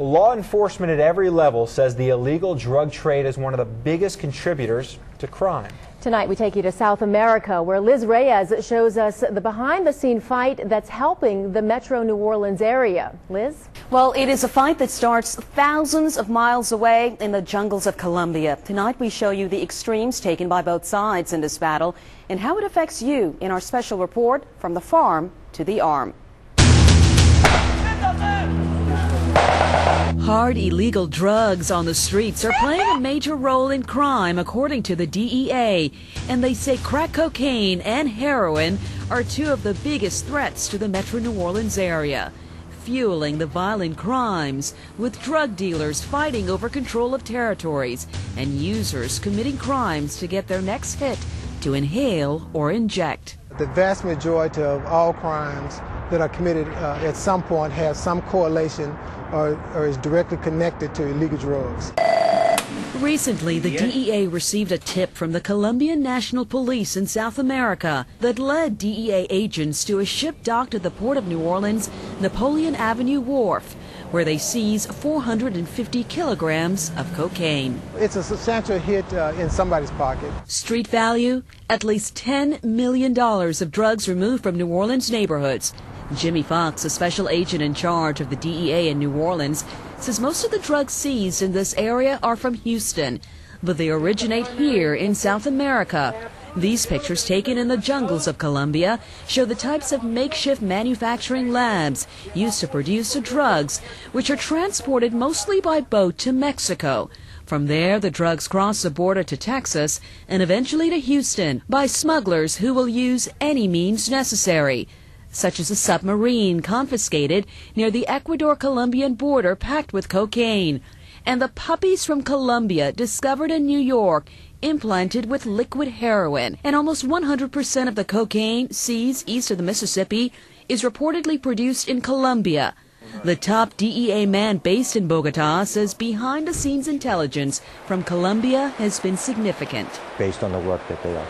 Law enforcement at every level says the illegal drug trade is one of the biggest contributors to crime. Tonight we take you to South America where Liz Reyes shows us the behind the scene fight that's helping the metro New Orleans area. Liz? Well, it is a fight that starts thousands of miles away in the jungles of Colombia. Tonight we show you the extremes taken by both sides in this battle and how it affects you in our special report from the farm to the arm. Hard illegal drugs on the streets are playing a major role in crime, according to the DEA. And they say crack cocaine and heroin are two of the biggest threats to the metro New Orleans area, fueling the violent crimes, with drug dealers fighting over control of territories and users committing crimes to get their next hit to inhale or inject. The vast majority of all crimes that are committed uh, at some point have some correlation or, or is directly connected to illegal drugs. Recently, the DEA received a tip from the Colombian National Police in South America that led DEA agents to a ship docked at the port of New Orleans, Napoleon Avenue Wharf, where they seize 450 kilograms of cocaine. It's a substantial hit uh, in somebody's pocket. Street value? At least $10 million of drugs removed from New Orleans neighborhoods. Jimmy Fox, a special agent in charge of the DEA in New Orleans, says most of the drugs seized in this area are from Houston, but they originate here in South America. These pictures taken in the jungles of Colombia show the types of makeshift manufacturing labs used to produce the drugs, which are transported mostly by boat to Mexico. From there, the drugs cross the border to Texas and eventually to Houston by smugglers who will use any means necessary such as a submarine confiscated near the Ecuador Colombian border packed with cocaine, and the puppies from Colombia discovered in New York implanted with liquid heroin. And almost 100% of the cocaine seized east of the Mississippi is reportedly produced in Colombia. The top DEA man based in Bogota says behind the scenes intelligence from Colombia has been significant. Based on the work that they are.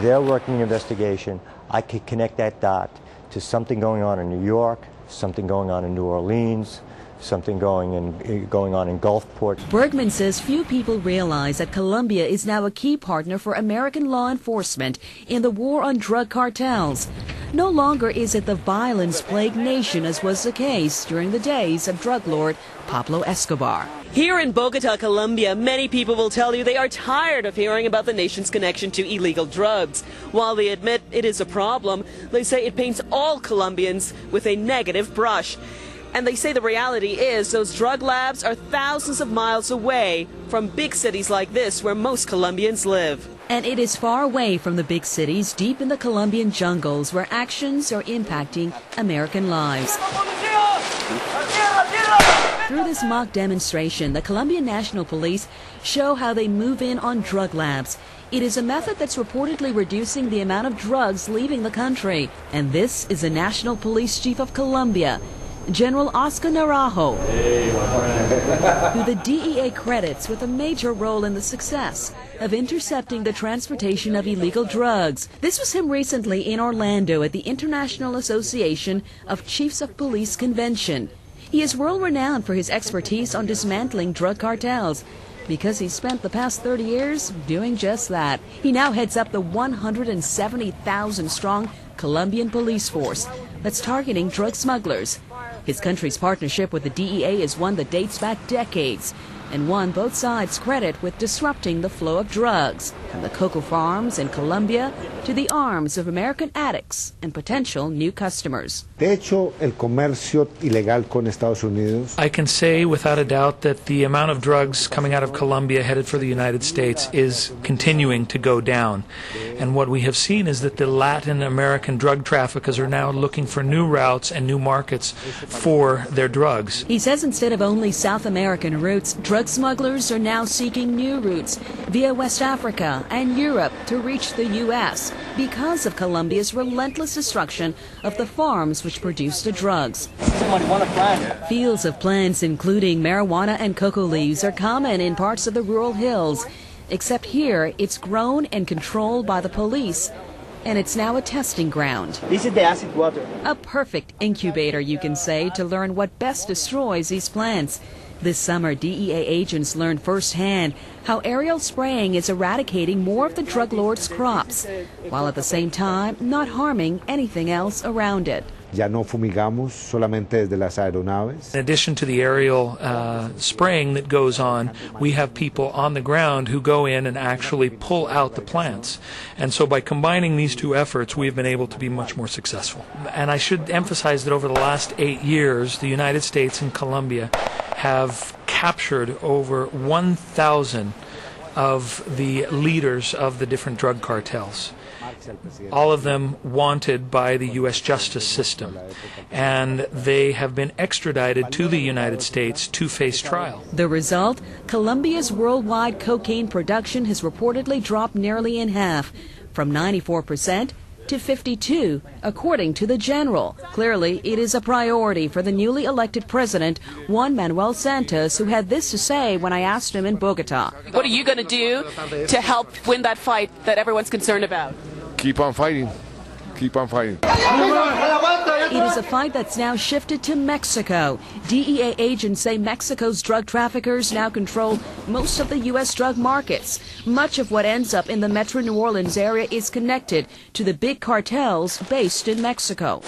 They're working an investigation. I could connect that dot to something going on in New York, something going on in New Orleans, something going in, going on in Gulfport. Bergman says few people realize that Colombia is now a key partner for American law enforcement in the war on drug cartels. No longer is it the violence-plagued nation as was the case during the days of drug lord Pablo Escobar. Here in Bogota, Colombia, many people will tell you they are tired of hearing about the nation's connection to illegal drugs. While they admit it is a problem, they say it paints all Colombians with a negative brush. And they say the reality is those drug labs are thousands of miles away from big cities like this where most Colombians live. And it is far away from the big cities, deep in the Colombian jungles, where actions are impacting American lives. Through this mock demonstration, the Colombian National Police show how they move in on drug labs. It is a method that's reportedly reducing the amount of drugs leaving the country. And this is the National Police Chief of Colombia, General Oscar Naranjo, who the DEA credits with a major role in the success of intercepting the transportation of illegal drugs. This was him recently in Orlando at the International Association of Chiefs of Police Convention. He is world renowned for his expertise on dismantling drug cartels because he spent the past 30 years doing just that. He now heads up the 170,000 strong Colombian police force that's targeting drug smugglers. His country's partnership with the DEA is one that dates back decades and won both sides credit with disrupting the flow of drugs, from the coca farms in Colombia to the arms of American addicts and potential new customers. De hecho, el comercio ilegal con Estados Unidos. I can say without a doubt that the amount of drugs coming out of Colombia headed for the United States is continuing to go down. And what we have seen is that the Latin American drug traffickers are now looking for new routes and new markets for their drugs. He says instead of only South American routes, drug smugglers are now seeking new routes via West Africa and Europe to reach the U.S. because of Colombia's relentless destruction of the farms which produce the drugs. Fields of plants, including marijuana and coca leaves, are common in parts of the rural hills. Except here, it's grown and controlled by the police. and it's now a testing ground. This is the acid water. A perfect incubator, you can say, to learn what best destroys these plants. This summer, DEA agents learned firsthand how aerial spraying is eradicating more of the drug lord's crops, while at the same time not harming anything else around it. Ya no fumigamos solamente desde las aeronaves. In addition to the aerial uh, spraying that goes on, we have people on the ground who go in and actually pull out the plants. And so by combining these two efforts, we have been able to be much more successful. And I should emphasize that over the last eight years, the United States and Colombia have captured over 1,000 of the leaders of the different drug cartels all of them wanted by the U.S. justice system, and they have been extradited to the United States to face trial. The result Colombia's worldwide cocaine production has reportedly dropped nearly in half, from 94% to 52, according to the general. Clearly, it is a priority for the newly elected president, Juan Manuel Santos, who had this to say when I asked him in Bogota. What are you going to do to help win that fight that everyone's concerned about? keep on fighting. Keep on fighting. It is a fight that's now shifted to Mexico. DEA agents say Mexico's drug traffickers now control most of the U.S. drug markets. Much of what ends up in the metro New Orleans area is connected to the big cartels based in Mexico.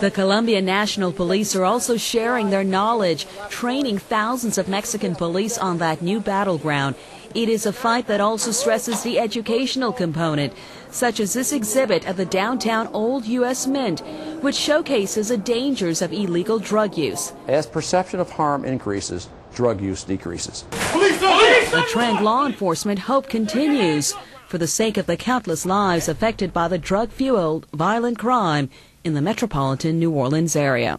The Colombian National Police are also sharing their knowledge, training thousands of Mexican police on that new battleground. It is a fight that also stresses the educational component, such as this exhibit at the downtown Old U.S. Mint, which showcases the dangers of illegal drug use. As perception of harm increases, drug use decreases. A trend law enforcement hope continues for the sake of the countless lives affected by the drug fueled violent crime in the metropolitan New Orleans area.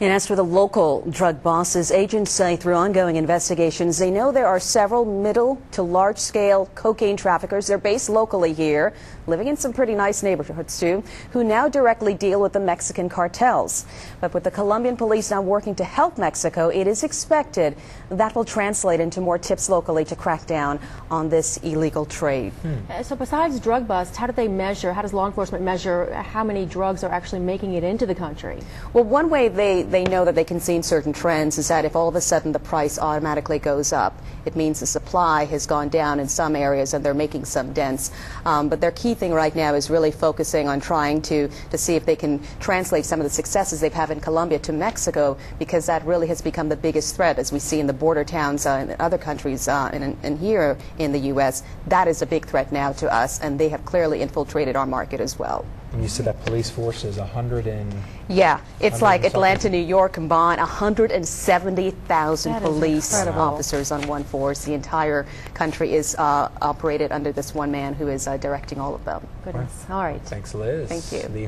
And as for the local drug bosses, agents say through ongoing investigations, they know there are several middle to large scale cocaine traffickers. They're based locally here, living in some pretty nice neighborhoods too, who now directly deal with the Mexican cartels. But with the Colombian police now working to help Mexico, it is expected that will translate into more tips locally to crack down on this illegal trade. Hmm. So besides drug busts, how do they measure, how does law enforcement measure how many drugs are actually making it into the country? Well, one way they they know that they can see certain trends is that if all of a sudden the price automatically goes up, it means the supply has gone down in some areas and they're making some dents. Um, but their key thing right now is really focusing on trying to, to see if they can translate some of the successes they've had in Colombia to Mexico because that really has become the biggest threat as we see in the border towns uh, in other countries uh, and, and here in the U.S. That is a big threat now to us and they have clearly infiltrated our market as well. And you said that police force is 100 and... Yeah, it's like Atlanta, New York combined, 170,000 police officers on one force. The entire country is uh, operated under this one man who is uh, directing all of them. Goodness. All right. Thanks, Liz. Thank you. The